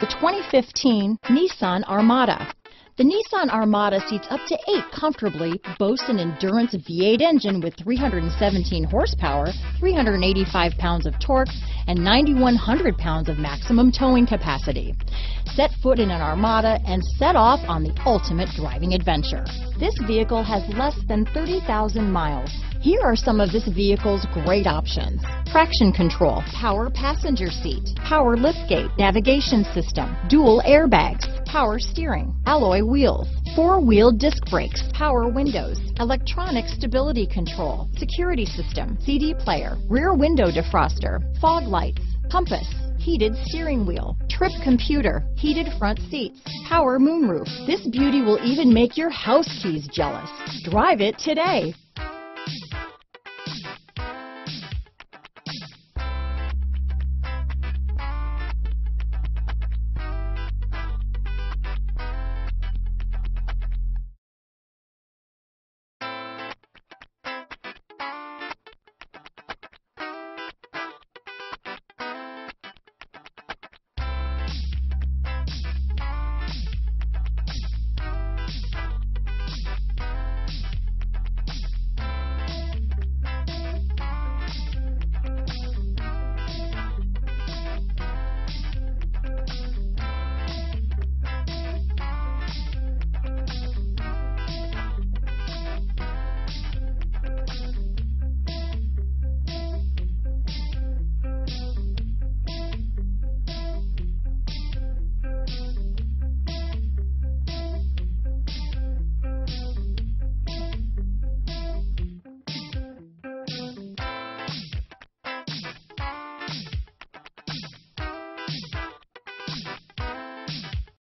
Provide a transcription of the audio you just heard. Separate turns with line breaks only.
The 2015 Nissan Armada. The Nissan Armada seats up to eight comfortably, boasts an endurance V8 engine with 317 horsepower, 385 pounds of torque, and 9,100 pounds of maximum towing capacity. Set foot in an Armada and set off on the ultimate driving adventure. This vehicle has less than 30,000 miles. Here are some of this vehicle's great options. Traction control, power passenger seat, power liftgate, navigation system, dual airbags, power steering, alloy wheels, four-wheel disc brakes, power windows, electronic stability control, security system, CD player, rear window defroster, fog lights, compass, heated steering wheel, trip computer, heated front seats, power moonroof. This beauty will even make your house keys jealous. Drive it today.